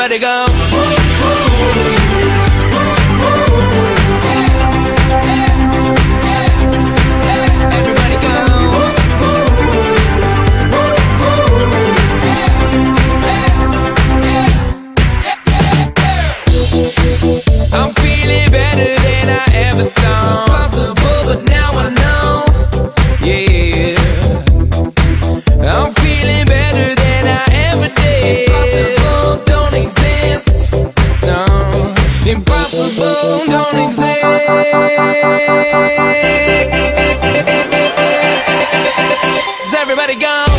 ready to go. got gone.